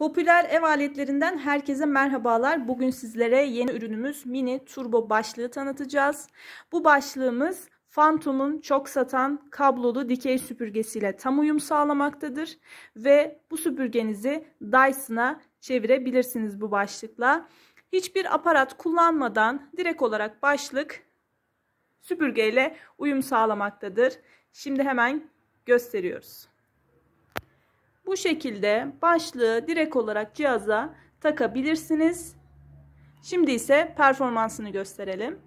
Popüler ev aletlerinden herkese merhabalar. Bugün sizlere yeni ürünümüz mini turbo başlığı tanıtacağız. Bu başlığımız Phantom'un çok satan kablolu dikey süpürgesiyle tam uyum sağlamaktadır. Ve bu süpürgenizi Dyson'a çevirebilirsiniz bu başlıkla. Hiçbir aparat kullanmadan direkt olarak başlık süpürgeyle uyum sağlamaktadır. Şimdi hemen gösteriyoruz. Bu şekilde başlığı direkt olarak cihaza takabilirsiniz. Şimdi ise performansını gösterelim.